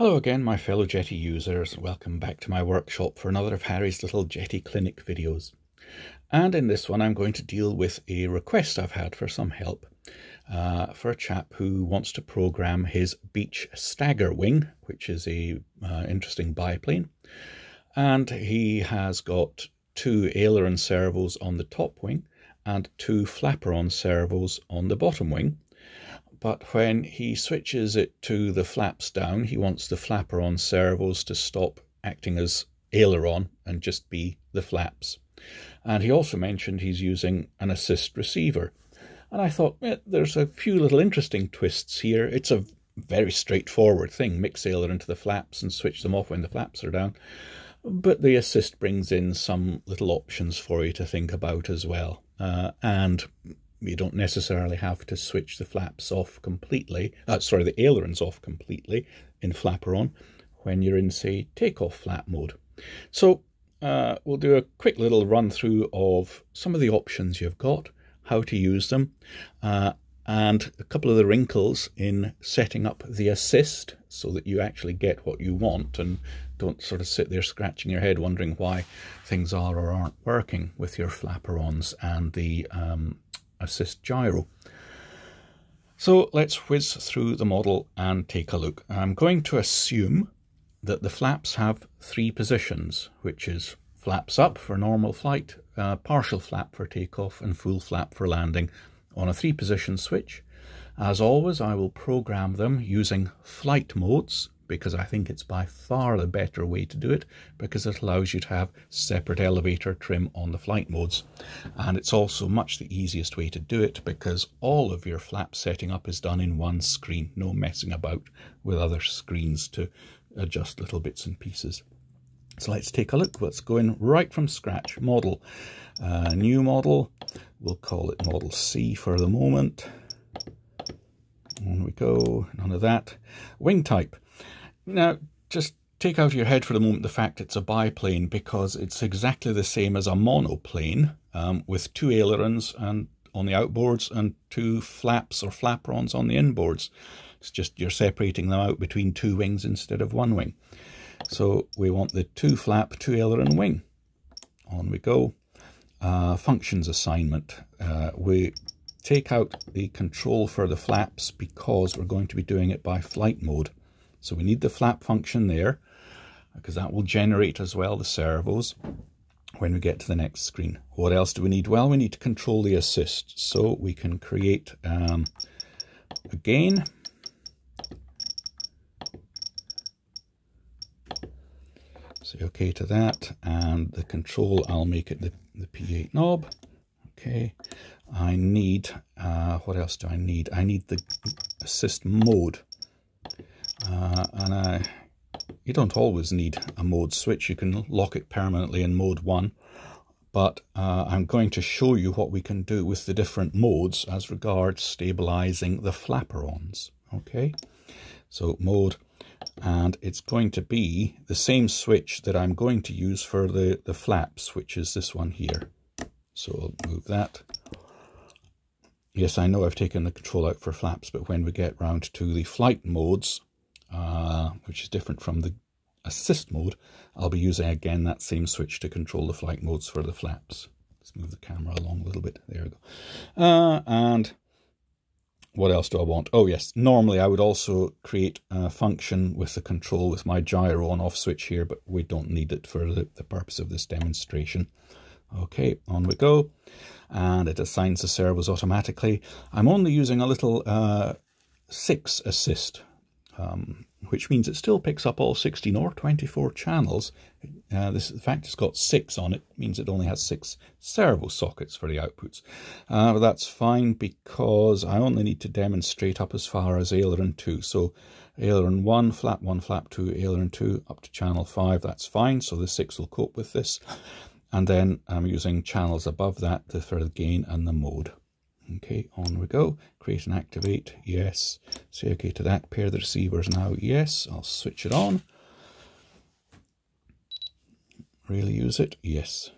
Hello again, my fellow Jeti users. Welcome back to my workshop for another of Harry's little Jeti Clinic videos. And in this one, I'm going to deal with a request I've had for some help uh, for a chap who wants to program his Beech Stagger Wing, which is a uh, interesting biplane. And he has got two aileron servos on the top wing and two flaperon servos on the bottom wing but when he switches it to the flaps down, he wants the flaperon servos to stop acting as aileron and just be the flaps. And he also mentioned he's using an assist receiver. And I thought, eh, there's a few little interesting twists here. It's a very straightforward thing. Mix aileron into the flaps and switch them off when the flaps are down. But the assist brings in some little options for you to think about as well. Uh, and you don't necessarily have to switch the flaps off completely, uh, sorry, the ailerons off completely in flaperon when you're in, say, takeoff flap mode. So uh, we'll do a quick little run through of some of the options you've got, how to use them, uh, and a couple of the wrinkles in setting up the assist so that you actually get what you want and don't sort of sit there scratching your head wondering why things are or aren't working with your flaperons and the um, assist gyro. So let's whiz through the model and take a look. I'm going to assume that the flaps have three positions, which is flaps up for normal flight, uh, partial flap for takeoff, and full flap for landing on a three position switch. As always, I will program them using flight modes because I think it's by far the better way to do it because it allows you to have separate elevator trim on the flight modes. And it's also much the easiest way to do it because all of your flap setting up is done in one screen, no messing about with other screens to adjust little bits and pieces. So let's take a look. Let's go in right from scratch. Model, uh, new model. We'll call it Model C for the moment. On we go. None of that. Wing type. Now, just take out of your head for the moment the fact it's a biplane because it's exactly the same as a monoplane um, with two ailerons and on the outboards and two flaps or flaperons on the inboards. It's just you're separating them out between two wings instead of one wing. So we want the two flap, two aileron wing. On we go. Uh, functions assignment. Uh, we take out the control for the flaps because we're going to be doing it by flight mode. So we need the flap function there because that will generate as well the servos when we get to the next screen. What else do we need? Well, we need to control the assist. So we can create um, again. Say OK to that. And the control, I'll make it the, the P8 knob. Okay. I need, uh, what else do I need? I need the assist mode. Uh, and uh, you don't always need a mode switch. You can lock it permanently in mode 1. But uh, I'm going to show you what we can do with the different modes as regards stabilizing the flaperons. Okay, so mode, and it's going to be the same switch that I'm going to use for the, the flaps, which is this one here. So I'll move that. Yes, I know I've taken the control out for flaps, but when we get round to the flight modes, uh, which is different from the assist mode, I'll be using again that same switch to control the flight modes for the flaps. Let's move the camera along a little bit. There we go. Uh, and what else do I want? Oh yes, normally I would also create a function with the control with my gyro on off switch here, but we don't need it for the, the purpose of this demonstration. Okay, on we go. And it assigns the servos automatically. I'm only using a little uh, 6 assist um, which means it still picks up all 16 or 24 channels. Uh, this, the fact it's got six on it means it only has six servo sockets for the outputs. Uh, but that's fine because I only need to demonstrate up as far as aileron 2. So aileron 1, flap 1, flap 2, aileron 2, up to channel 5, that's fine. So the 6 will cope with this. And then I'm using channels above that for the gain and the mode. Okay, on we go. Create and activate. Yes. Say okay to that. Pair the receivers now. Yes. I'll switch it on. Really use it. Yes.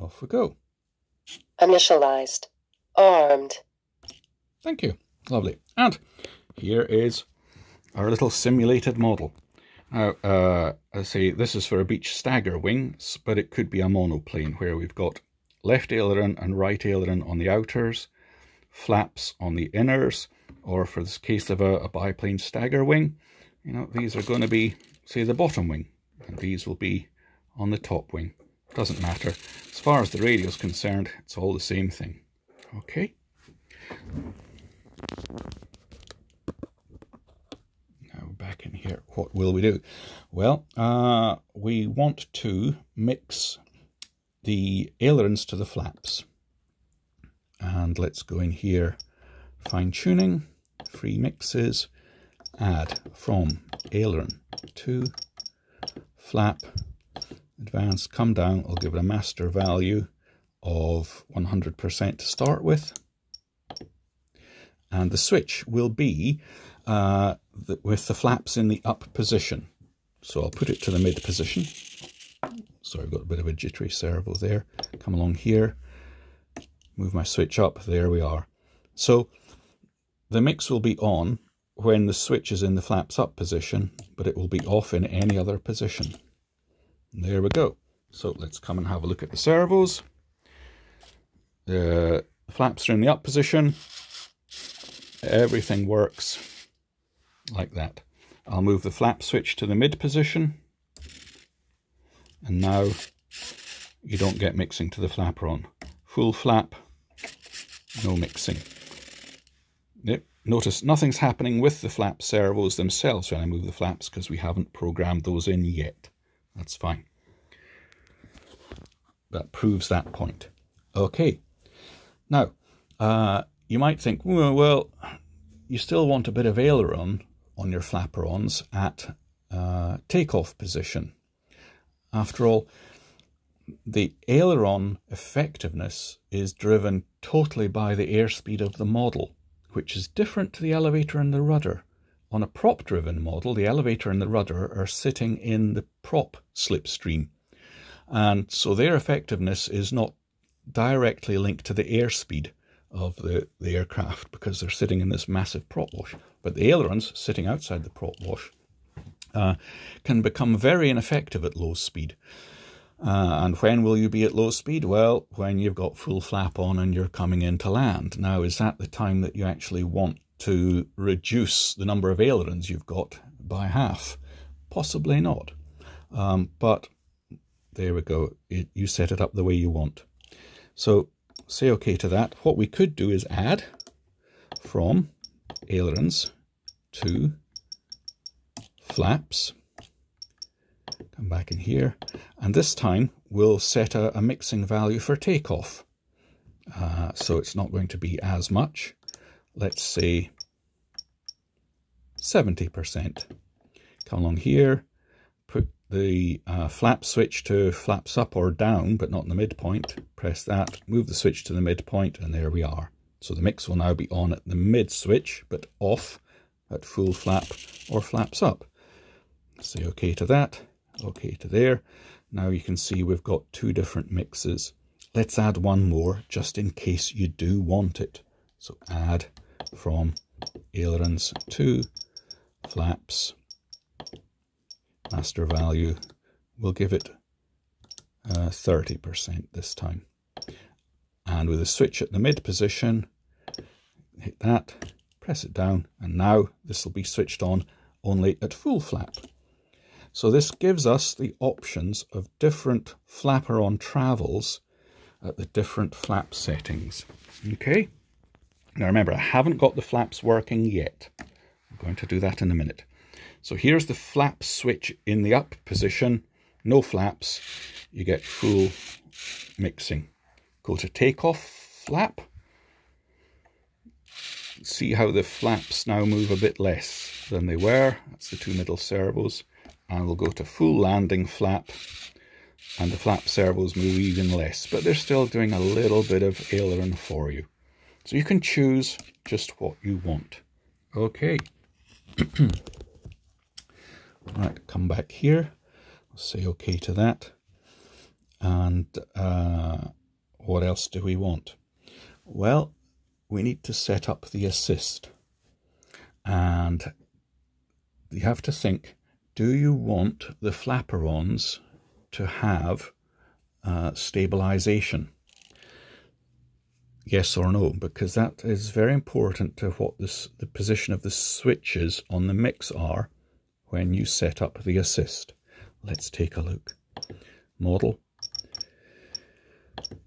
Off we go. Initialized. Armed. Thank you. Lovely. And here is our little simulated model. Now, uh, I say this is for a Beech Stagger Wing, but it could be a monoplane where we've got left aileron and right aileron on the outers, flaps on the inners, or for this case of a, a biplane stagger wing, you know, these are going to be, say, the bottom wing, and these will be on the top wing. Doesn't matter. As far as the radio is concerned, it's all the same thing. Okay. Now back in here, what will we do? Well, uh, we want to mix the ailerons to the flaps. And let's go in here, fine tuning, free mixes, add from aileron to flap, advanced, come down, I'll give it a master value of 100% to start with. And the switch will be uh, with the flaps in the up position. So I'll put it to the mid position. Sorry, I've got a bit of a jittery servo there. Come along here, move my switch up, there we are. So the mix will be on when the switch is in the flaps up position, but it will be off in any other position. There we go. So let's come and have a look at the servos. The flaps are in the up position. Everything works like that. I'll move the flap switch to the mid position. And now you don't get mixing to the flaperon. Full flap, no mixing. Yep. Notice nothing's happening with the flap servos themselves when I move the flaps because we haven't programmed those in yet. That's fine. That proves that point. Okay. Now, uh, you might think, well, you still want a bit of aileron on your flaperons at uh, takeoff position. After all, the aileron effectiveness is driven totally by the airspeed of the model, which is different to the elevator and the rudder. On a prop-driven model, the elevator and the rudder are sitting in the prop slipstream, and so their effectiveness is not directly linked to the airspeed of the, the aircraft because they're sitting in this massive prop wash. But the ailerons, sitting outside the prop wash, uh, can become very ineffective at low speed. Uh, and when will you be at low speed? Well, when you've got full flap on and you're coming into land. Now, is that the time that you actually want to reduce the number of ailerons you've got by half? Possibly not. Um, but there we go. It, you set it up the way you want. So say OK to that. What we could do is add from ailerons to flaps come back in here, and this time we'll set a, a mixing value for takeoff. Uh, so it's not going to be as much. Let's say 70%. Come along here, put the uh, flap switch to flaps up or down, but not in the midpoint. Press that, move the switch to the midpoint, and there we are. So the mix will now be on at the mid switch, but off at full flap or flaps up. Say OK to that. Okay to there. Now you can see we've got two different mixes. Let's add one more just in case you do want it. So add from ailerons to flaps. Master value, we'll give it 30% uh, this time. And with a switch at the mid position, hit that, press it down, and now this will be switched on only at full flap. So this gives us the options of different flaperon travels at the different flap settings. Okay. Now remember, I haven't got the flaps working yet. I'm going to do that in a minute. So here's the flap switch in the up position. No flaps. You get full mixing. Go to takeoff flap. See how the flaps now move a bit less than they were. That's the two middle servos and we'll go to full landing flap and the flap servos move even less but they're still doing a little bit of aileron for you. So you can choose just what you want. Okay. Right come back here. I'll say okay to that. And uh, what else do we want? Well we need to set up the assist. And you have to think, do you want the flaperons to have uh, stabilization? Yes or no, because that is very important to what this, the position of the switches on the mix are when you set up the assist. Let's take a look. Model,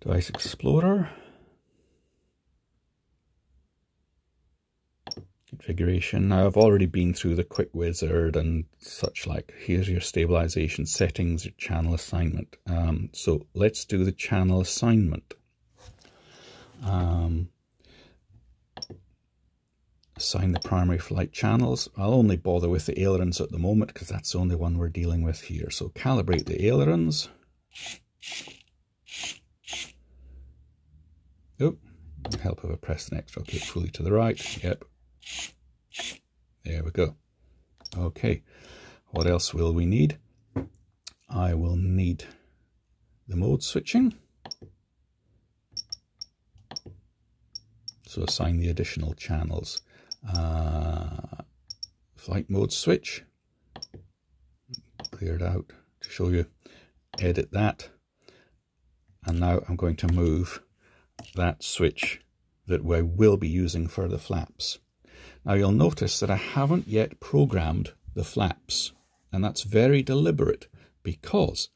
Device Explorer, configuration. Now I've already been through the quick wizard and such like. Here's your stabilization settings, your channel assignment. Um, so let's do the channel assignment. Um, assign the primary flight channels. I'll only bother with the ailerons at the moment because that's the only one we're dealing with here. So calibrate the ailerons. Oh, help if I press the next rocket fully to the right. Yep, there we go. Okay, what else will we need? I will need the mode switching. So assign the additional channels. Uh, flight mode switch. Cleared out to show you. Edit that. And now I'm going to move that switch that we will be using for the flaps. Now you'll notice that I haven't yet programmed the flaps and that's very deliberate because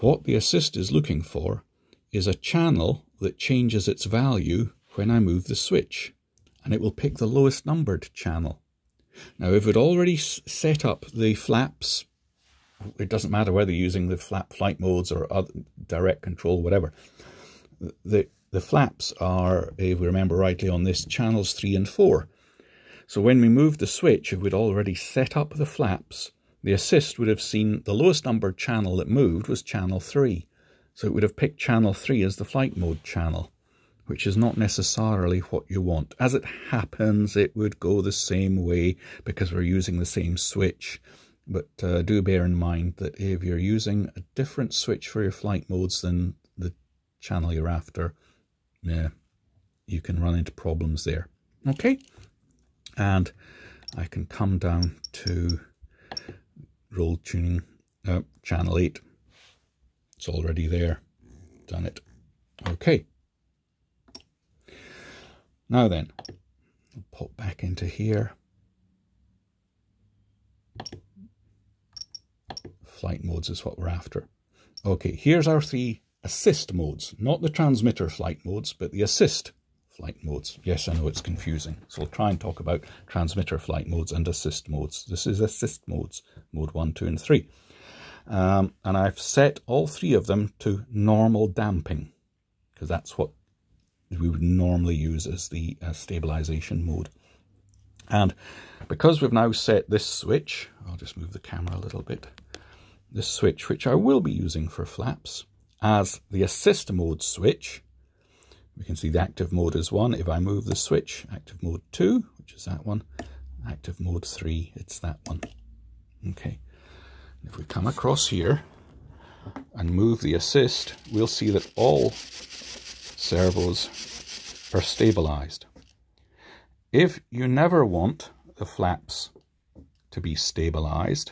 what the assist is looking for is a channel that changes its value when I move the switch and it will pick the lowest numbered channel. Now if it already set up the flaps, it doesn't matter whether you're using the flap flight modes or other, direct control, whatever, the, the flaps are, if we remember rightly on this, channels 3 and 4. So when we moved the switch, if we'd already set up the flaps, the assist would have seen the lowest numbered channel that moved was channel 3. So it would have picked channel 3 as the flight mode channel, which is not necessarily what you want. As it happens, it would go the same way because we're using the same switch. But uh, do bear in mind that if you're using a different switch for your flight modes than the channel you're after, yeah, you can run into problems there. Okay, and I can come down to roll tuning uh, channel 8 it's already there. Done it. Okay. Now then I'll pop back into here. Flight modes is what we're after. Okay here's our three assist modes. Not the transmitter flight modes but the assist flight modes. Yes, I know it's confusing. So we'll try and talk about transmitter flight modes and assist modes. This is assist modes, mode 1, 2 and 3. Um, and I've set all three of them to normal damping because that's what we would normally use as the uh, stabilization mode. And because we've now set this switch, I'll just move the camera a little bit, this switch, which I will be using for flaps, as the assist mode switch, we can see the active mode is 1. If I move the switch, active mode 2, which is that one, active mode 3, it's that one. Okay, if we come across here and move the assist, we'll see that all servos are stabilized. If you never want the flaps to be stabilized,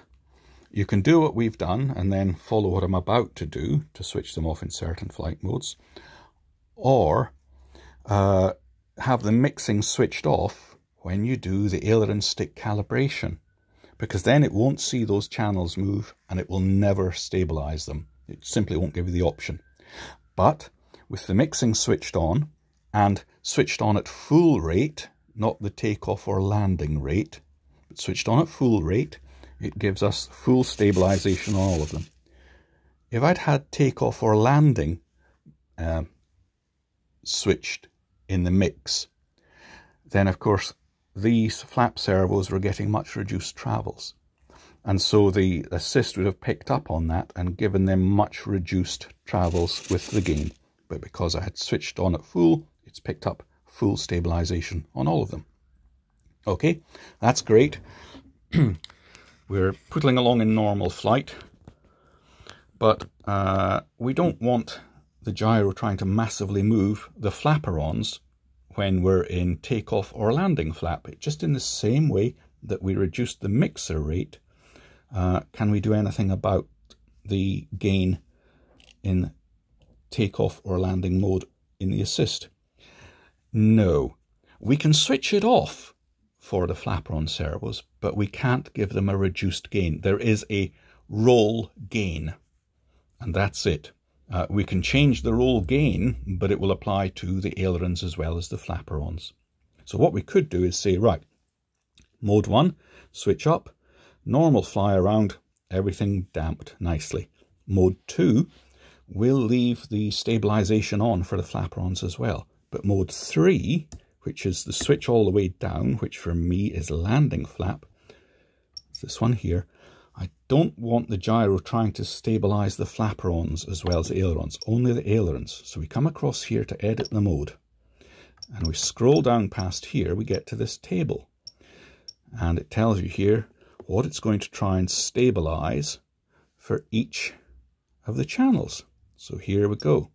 you can do what we've done and then follow what I'm about to do to switch them off in certain flight modes or uh, have the mixing switched off when you do the aileron stick calibration because then it won't see those channels move and it will never stabilize them. It simply won't give you the option. But with the mixing switched on and switched on at full rate, not the takeoff or landing rate, but switched on at full rate, it gives us full stabilization on all of them. If I'd had takeoff or landing uh, switched in the mix, then of course these flap servos were getting much reduced travels. And so the assist would have picked up on that and given them much reduced travels with the gain. But because I had switched on at full, it's picked up full stabilization on all of them. Okay, that's great. We're putting along in normal flight, but uh, we don't want the gyro trying to massively move the flaperons when we're in takeoff or landing flap. Just in the same way that we reduced the mixer rate, uh, can we do anything about the gain in takeoff or landing mode in the assist? No. We can switch it off for the flaperon servos, but we can't give them a reduced gain. There is a roll gain, and that's it. Uh, we can change the roll gain, but it will apply to the ailerons as well as the flaperons. So what we could do is say, right, mode 1, switch up, normal fly around, everything damped nicely. Mode 2, we'll leave the stabilization on for the flaperons as well. But mode 3, which is the switch all the way down, which for me is landing flap, this one here, I don't want the gyro trying to stabilize the flaperons as well as the ailerons, only the ailerons. So we come across here to edit the mode and we scroll down past here, we get to this table and it tells you here what it's going to try and stabilize for each of the channels. So here we go.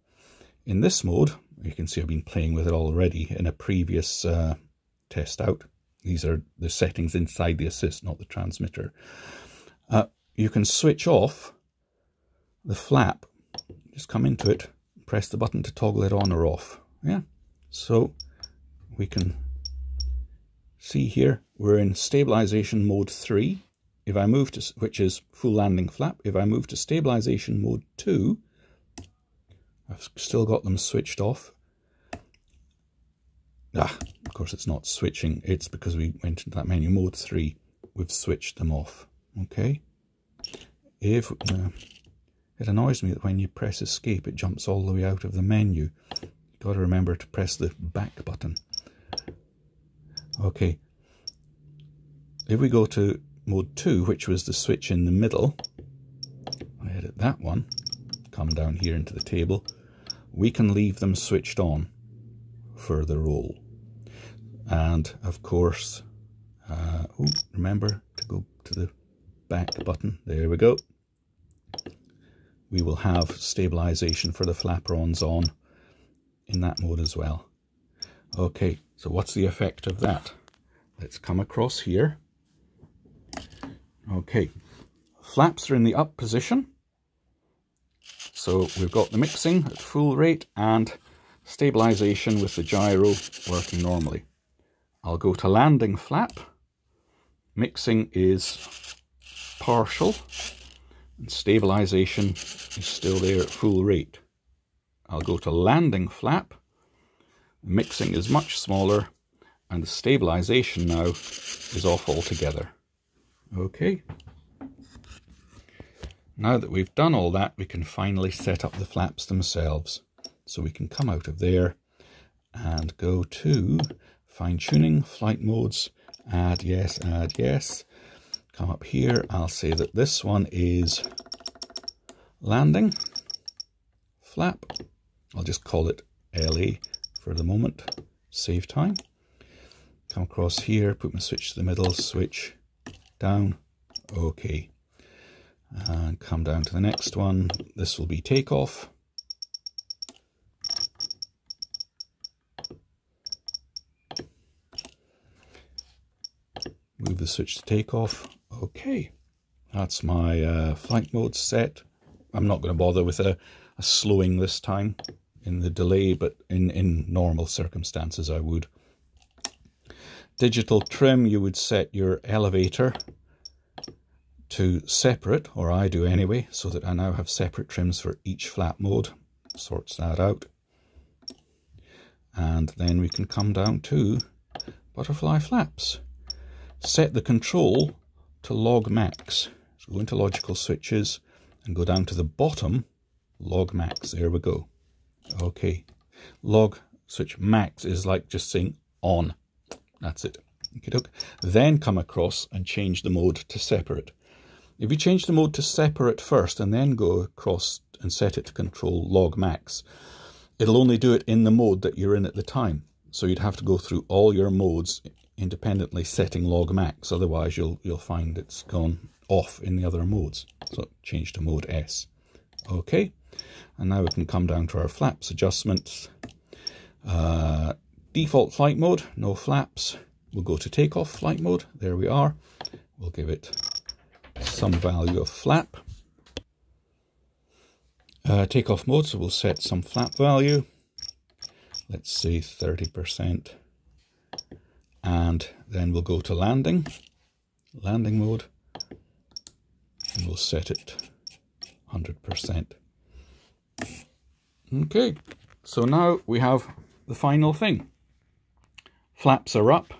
In this mode, you can see I've been playing with it already in a previous uh, test out. These are the settings inside the assist, not the transmitter uh, you can switch off the flap. Just come into it, press the button to toggle it on or off. Yeah, so we can see here we're in stabilization mode 3. If I move to, which is full landing flap, if I move to stabilization mode 2, I've still got them switched off. Ah, of course it's not switching, it's because we went into that menu mode 3, we've switched them off okay. If uh, it annoys me that when you press escape it jumps all the way out of the menu. You've got to remember to press the back button. Okay. If we go to mode 2 which was the switch in the middle I edit that one come down here into the table we can leave them switched on for the roll. And of course uh, ooh, remember to go to the back button. There we go. We will have stabilization for the flaperons on in that mode as well. Okay, so what's the effect of that? Let's come across here. Okay, flaps are in the up position. So we've got the mixing at full rate and stabilization with the gyro working normally. I'll go to landing flap. Mixing is partial and stabilization is still there at full rate. I'll go to landing flap. Mixing is much smaller and the stabilization now is off altogether. Okay. Now that we've done all that, we can finally set up the flaps themselves. So we can come out of there and go to fine tuning, flight modes, add yes, add yes come up here, I'll say that this one is landing flap. I'll just call it LA for the moment, save time. Come across here, put my switch to the middle, switch down, okay. And come down to the next one, this will be takeoff. Move the switch to takeoff, Okay, that's my uh, flight mode set. I'm not going to bother with a, a, slowing this time in the delay, but in, in normal circumstances I would. Digital trim, you would set your elevator to separate, or I do anyway, so that I now have separate trims for each flap mode. Sorts that out. And then we can come down to butterfly flaps. Set the control to log max. So go into logical switches and go down to the bottom, log max. There we go. Okay. Log switch max is like just saying on. That's it. Okay, then come across and change the mode to separate. If you change the mode to separate first and then go across and set it to control log max, it'll only do it in the mode that you're in at the time. So you'd have to go through all your modes independently setting log max, otherwise you'll you'll find it's gone off in the other modes. So change to mode S. Okay, and now we can come down to our flaps adjustments. Uh, default flight mode, no flaps. We'll go to takeoff flight mode. There we are. We'll give it some value of flap. Uh, takeoff mode, so we'll set some flap value. Let's say 30%. And then we'll go to landing, landing mode, and we'll set it 100%. Okay, so now we have the final thing. Flaps are up,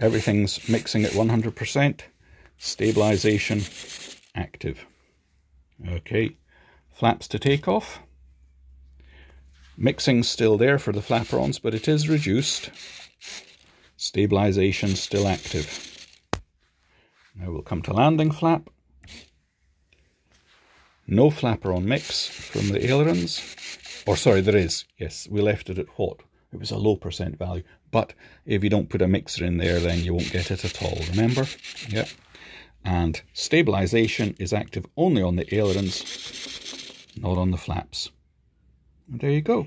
everything's mixing at 100%, stabilization active. Okay, flaps to take off. Mixing still there for the flaperons, but it is reduced. Stabilization still active. Now we'll come to landing flap. No flaperon mix from the ailerons. Or sorry, there is. Yes, we left it at what? It was a low percent value. But if you don't put a mixer in there, then you won't get it at all, remember? Yep. And stabilization is active only on the ailerons, not on the flaps. And there you go.